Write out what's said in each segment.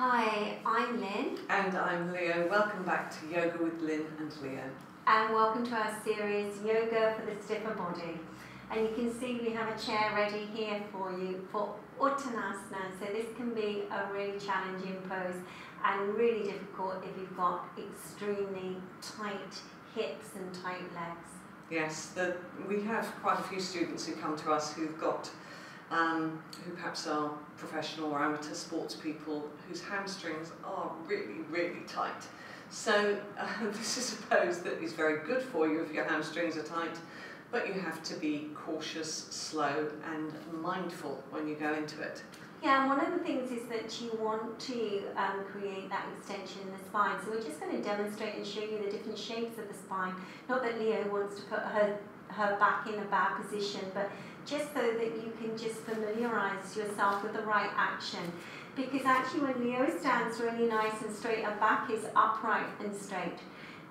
Hi, I'm Lin, And I'm Leo. Welcome back to Yoga with Lin and Leo. and welcome to our series Yoga for the Stiffer Body. And you can see we have a chair ready here for you for Uttanasana. So this can be a really challenging pose and really difficult if you've got extremely tight hips and tight legs. Yes, the, we have quite a few students who come to us who've got, um, who perhaps are professional or amateur sports people whose hamstrings are really, really tight. So uh, this is a pose that is very good for you if your hamstrings are tight, but you have to be cautious, slow and mindful when you go into it. Yeah, and one of the things is that you want to um, create that extension in the spine. So we're just going to demonstrate and show you the different shapes of the spine. Not that Leo wants to put her, her back in a bad position, but just so that you can just familiarize yourself with the right action. Because actually when Leo stands really nice and straight, her back is upright and straight.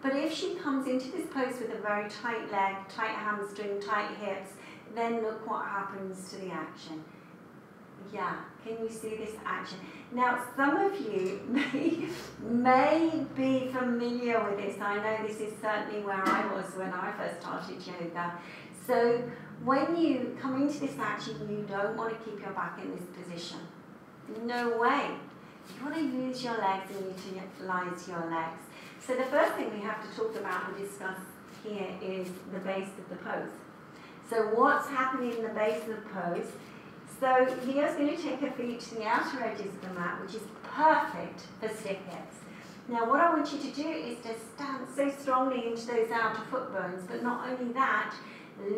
But if she comes into this pose with a very tight leg, tight hamstring, tight hips, then look what happens to the action. Yeah, can you see this action? Now, some of you may, may be familiar with this. I know this is certainly where I was when I first started yoga. So, when you come into this action, you don't want to keep your back in this position. No way. You want to use your legs and utilize your legs. So, the first thing we have to talk about and discuss here is the base of the pose. So, what's happening in the base of the pose? So Leo's going to take her feet to the outer edges of the mat, which is perfect for hips. Now what I want you to do is to stand so strongly into those outer foot bones, but not only that,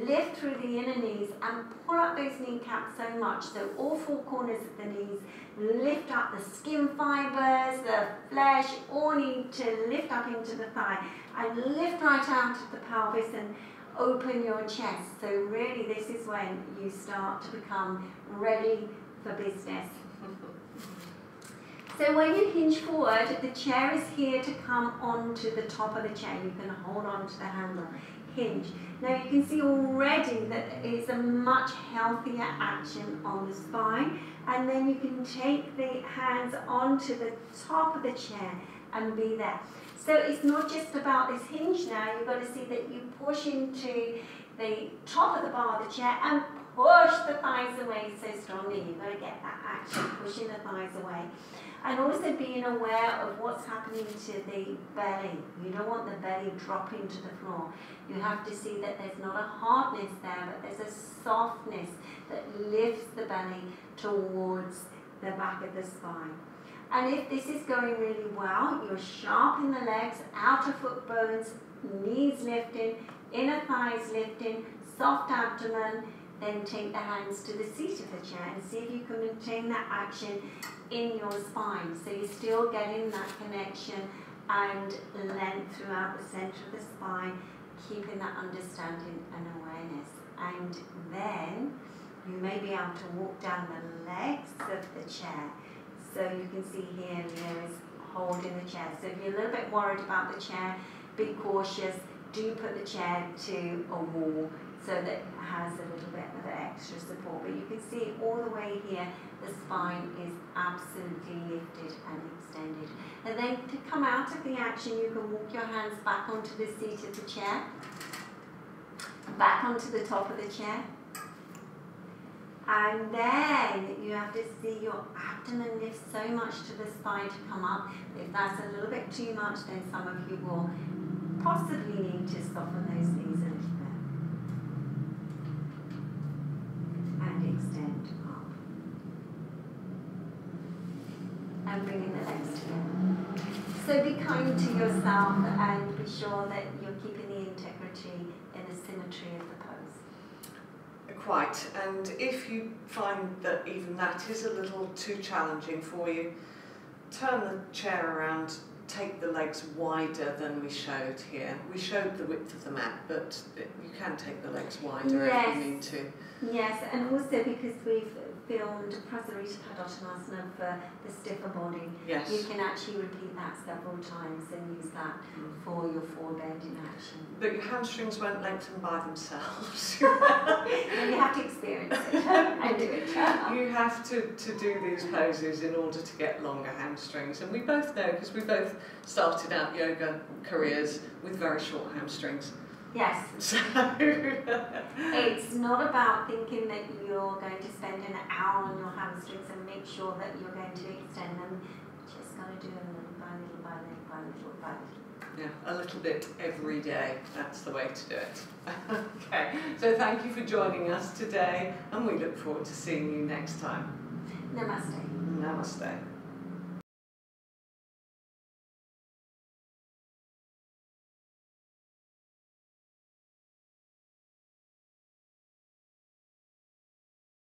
lift through the inner knees and pull up those kneecaps so much so all four corners of the knees lift up the skin fibers, the flesh, all need to lift up into the thigh and lift right out of the pelvis and open your chest. So really this is when you start to become ready for business. So when you hinge forward, the chair is here to come onto the top of the chair. You can hold on to the handle, hinge. Now you can see already that it's a much healthier action on the spine. And then you can take the hands onto the top of the chair and be there. So it's not just about this hinge now, you've got to see that you push into the top of the bar of the chair and push the thighs away so strongly. You've got to get that action, pushing the thighs away. And also being aware of what's happening to the belly. You don't want the belly dropping to the floor. You have to see that there's not a hardness there, but there's a softness that lifts the belly towards the back of the spine. And if this is going really well, you're sharp in the legs, outer foot bones, knees lifting, inner thighs lifting, soft abdomen, then take the hands to the seat of the chair and see if you can maintain that action in your spine. So you're still getting that connection and length throughout the center of the spine, keeping that understanding and awareness. And then you may be able to walk down the legs of the chair so you can see here Leo is holding the chair. So if you're a little bit worried about the chair, be cautious. Do put the chair to a wall so that it has a little bit of extra support. But you can see all the way here, the spine is absolutely lifted and extended. And then to come out of the action, you can walk your hands back onto the seat of the chair, back onto the top of the chair, and then you have to see your abdomen lift so much to the spine to come up. If that's a little bit too much, then some of you will possibly need to soften those knees a little bit. And extend up. And bringing the legs together. So be kind to yourself and be sure that you're keeping the integrity and the symmetry of the pose. Quite, and if you find that even that is a little too challenging for you, turn the chair around, take the legs wider than we showed here. We showed the width of the mat, but you can take the legs wider Yes. if you need to. Yes, and also because we've filmed Prasarita Padottanasana for the stiffer body. Yes. You can actually repeat that several times and use that Mm. for your forebend in action. But your hamstrings won't lengthen by themselves. And you have to experience it and do it. you have to, to do these poses in order to get longer hamstrings. And we both know, because we both started out yoga careers with very short hamstrings. Yes, So, it's not about thinking that you're going to spend an hour on your hamstrings and make sure that you're going to extend them. Just got to do them little by little by little by little by little. yeah, a little bit every day. That's the way to do it. okay, so thank you for joining us today, and we look forward to seeing you next time. Namaste. Namaste.